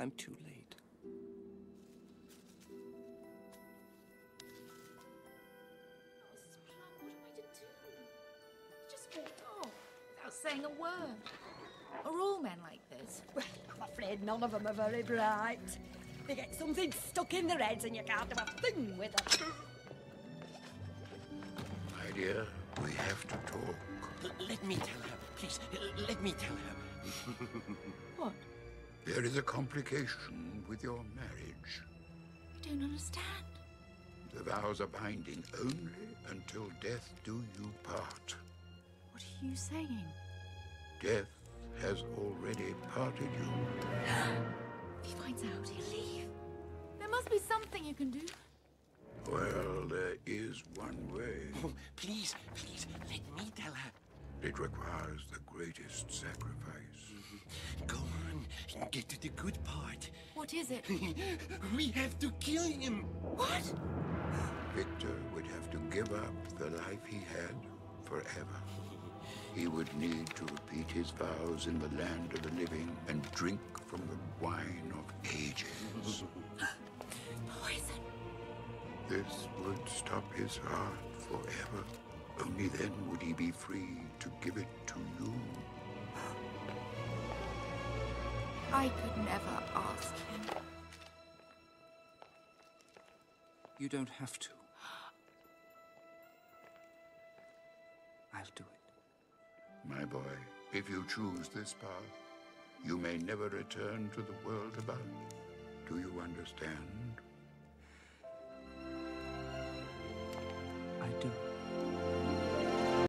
I'm too late. I to do? He just walked off without saying a word. Are all men like this? Well, I'm afraid none of them are very bright. They get something stuck in their heads and you can't do a thing with it. My dear, we have to talk. L- let me tell her, please. L- let me tell her. What? There is a complication with your marriage. I don't understand. The vows are binding only until death do you part. What are you saying? Death has already parted you. If he finds out, he'll leave. There must be something you can do. Well, there is one way. Oh, please, please, let me tell her. It requires the greatest sacrifice. Mm-hmm. Go on, get to the good part. What is it? we have to kill him. What? Victor would have to give up the life he had forever. He would need to repeat his vows in the land of the living and drink from the wine of ages. Poison. This would stop his heart forever. Only then would he be free to give it to you. I could never ask him. You don't have to. I'll do it. My boy, if you choose this path, you may never return to the world above. Do you understand?